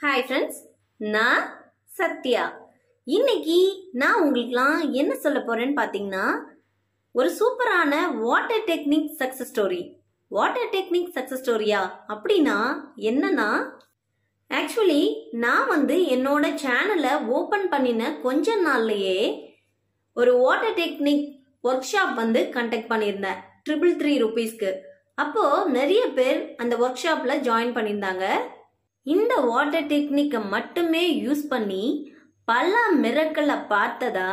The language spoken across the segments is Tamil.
ஹாய் ஃப்ரெண்ட்ஸ் நான் சத்யா. இன்னைக்கு நான் உங்களுக்குலாம் என்ன சொல்ல போறேன்னு பார்த்தீங்கன்னா ஒரு சூப்பரான water technique success story water technique success ஸ்டோரியா அப்படின்னா என்னன்னா ஆக்சுவலி நான் வந்து என்னோட சேனலை ஓப்பன் பண்ணின கொஞ்ச நாள்லயே ஒரு வாட்டர் டெக்னிக் ஒர்க் ஷாப் வந்து கண்டக்ட் பண்ணியிருந்தேன். ட்ரிபிள் த்ரீ ருபீஸ்க்கு அப்போது நிறைய பேர் அந்த ஒர்க் ஷாப்பில் ஜாயின் பண்ணியிருந்தாங்க. இந்த வாட்டர் டெக்னிக்கை மட்டுமே யூஸ் பண்ணி பல மிரக்களை பார்த்ததா?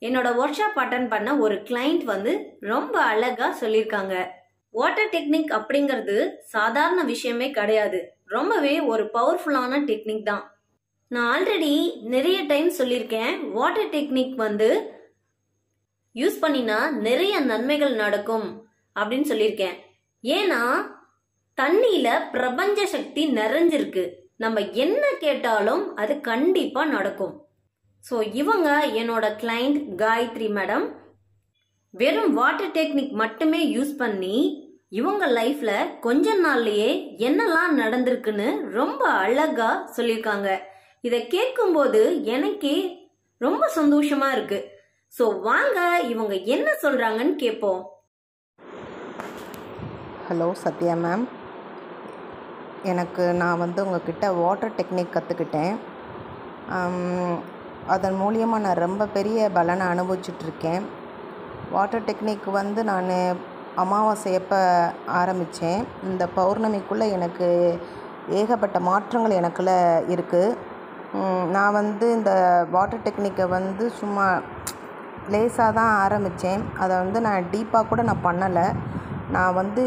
என்னோட ஒர்க் ஷாப் அட்டன் பண்ண ஒரு கிளைண்ட் வந்து ரொம்ப அழகா சொல்லியிருக்காங்க. வாட்டர் டெக்னிக் அப்படிங்கிறது சாதாரண விஷயமே கிடையாது. ரொம்பவே ஒரு பவர்ஃபுல்லான டெக்னிக் தான். நான் ஆல்ரெடி நிறைய டைம் சொல்லியிருக்கேன். வாட்டர் டெக்னிக் வந்து யூஸ் பண்ணினா நிறைய நன்மைகள் நடக்கும் அப்படின்னு சொல்லியிருக்கேன். ஏன்னா தண்ணியில பிரபஞ்ச சக்தி நிறைஞ்சிருக்கு. நம்ம என்ன கேட்டாலும் அது கண்டிப்பா நடக்கும். ஸோ இவங்க என்னோட கிளைண்ட் காயத்ரி மேடம் வெறும் வாட்டர் டெக்னிக் மட்டுமே யூஸ் பண்ணி இவங்க லைஃப்ல கொஞ்ச நாள்லயே என்னெல்லாம் நடந்திருக்குன்னு ரொம்ப அழகா சொல்லியிருக்காங்க. இதை கேட்கும்போது எனக்கே ரொம்ப சந்தோஷமா இருக்கு. ஸோ வாங்க இவங்க என்ன சொல்றாங்கன்னு கேட்போம். ஹலோ சத்யா மேம் எனக்கு நான் வந்து உங்ககிட்ட வாட்டர் டெக்னிக் கற்றுக்கிட்டேன் அதன் மூலியமாக நான் ரொம்ப பெரிய பலனை அனுபவிச்சிட்ருக்கேன். வாட்டர் டெக்னிக் வந்து நான் அமாவாசையப்போ ஆரம்பித்தேன் இந்த பௌர்ணமிக்குள்ளே எனக்கு ஏகப்பட்ட மாற்றங்கள் எனக்குள்ள இருக்குது நான் வந்து இந்த வாட்டர் டெக்னிக்கை வந்து சும்மா லேசாக தான் ஆரம்பித்தேன் அதை வந்து நான் டீப்பாக கூட நான் பண்ணலை. நான் வந்து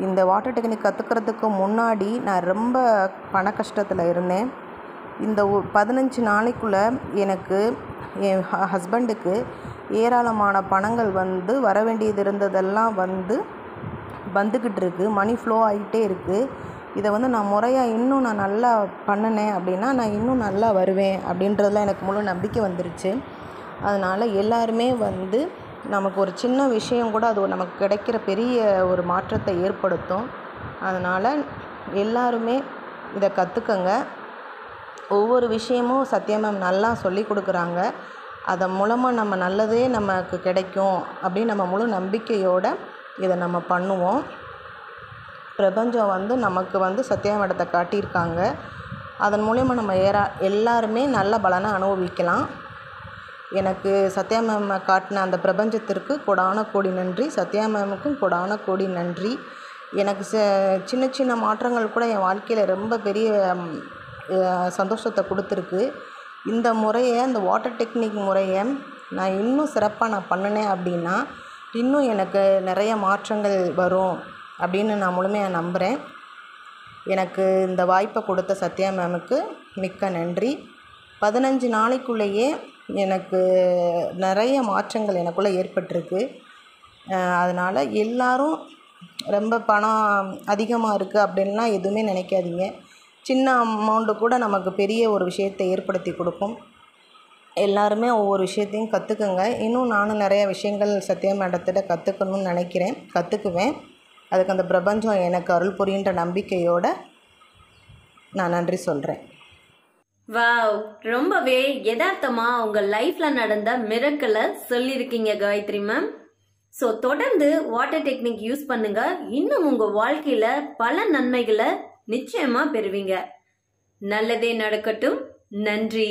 இந்த வாட்டர் டெக்னிக் கற்றுக்கிறதுக்கு முன்னாடி நான் ரொம்ப பண கஷ்டத்தில் இருந்தேன். இந்த ஒ- பதினஞ்சு நாளைக்குள்ளே எனக்கு என் ஹ- ஹஸ்பண்டுக்கு ஏராளமான பணங்கள் வந்து வர வேண்டியது இருந்ததெல்லாம் வந்து வந்துக்கிட்டு இருக்குது மணி ஃப்ளோ ஆகிட்டே இருக்குது இதை வந்து நான் முறையாக இன்னும் நான் நல்லா பண்ணினேன் அப்படின்னா நான் இன்னும் நல்லா வருவேன் அப்படின்றதுல எனக்கு முழு நம்பிக்கை வந்துருச்சு. அதனால் எல்லாருமே வந்து நமக்கு ஒரு சின்ன விஷயம் கூட அது நமக்கு கிடைக்கிற பெரிய ஒரு மாற்றத்தை ஏற்படுத்தும். அதனால் எல்லாருமே இதை கற்றுக்கங்க ஒவ்வொரு விஷயமும் சத்யா மேம் நல்லா சொல்லி கொடுக்குறாங்க. அதன் மூலமாக நம்ம நல்லதே நமக்கு கிடைக்கும் அப்படின்னு நம்ம முழு நம்பிக்கையோடு இதை நம்ம பண்ணுவோம். பிரபஞ்சம் வந்து நமக்கு வந்து சத்யா மேடத்தை காட்டியிருக்காங்க. அதன் மூலயமா நம்ம ஏறா எல்லாருமே நல்ல பலனை அனுபவிக்கலாம். எனக்கு சத்யா மேம் காட்டின அந்த பிரபஞ்சத்திற்கு கொடான கோடி நன்றி. சத்யா மேமுக்கும் கொடான கோடி நன்றி. எனக்கு ச சின்ன சின்ன மாற்றங்கள் கூட என் வாழ்க்கையில் ரொம்ப பெரிய சந்தோஷத்தை கொடுத்துருக்கு. இந்த முறையை இந்த வாட்டர் டெக்னிக் முறையை நான் இன்னும் சிறப்பாக நான் பண்ணினேன் அப்படின்னா இன்னும் எனக்கு நிறைய மாற்றங்கள் வரும் அப்படின்னு நான் முழுமையாக நம்புகிறேன் எனக்கு இந்த வாய்ப்பை கொடுத்த சத்யா மேமுக்கு மிக்க நன்றி. பதினஞ்சு நாளைக்குள்ளேயே எனக்கு நிறைய மாற்றங்கள் எனக்குள்ளே ஏற்பட்டிருக்கு. அதனால் எல்லாரும் ரொம்ப பணம் அதிகமாக இருக்குது அப்படின்லாம் எதுவுமே நினைக்காதீங்க. சின்ன அமௌண்ட்டு கூட நமக்கு பெரிய ஒரு விஷயத்தை ஏற்படுத்தி கொடுக்கும். எல்லாருமே ஒவ்வொரு விஷயத்தையும் கற்றுக்குங்க இன்னும் நானும் நிறைய விஷயங்கள் சத்தியம் மேடத்திட்ட கற்றுக்கணும்னு நினைக்கிறேன். கற்றுக்குவேன் அதுக்கு அந்த பிரபஞ்சம் எனக்கு அருள் புரிகின்ற நம்பிக்கையோடு நான் நன்றி சொல்கிறேன் வாவ் ரொம்பவே யதார்த்தமா உங்க லைஃப்ல நடந்த மிரக்கலை சொல்லியிருக்கீங்க காயத்ரி மேம் ஸோ தொடர்ந்து வாட்டர் டெக்னிக் யூஸ் பண்ணுங்க. இன்னும் உங்க வாழ்க்கையில பல நன்மைகளை நிச்சயமா பெறுவீங்க. நல்லதே நடக்கட்டும். நன்றி.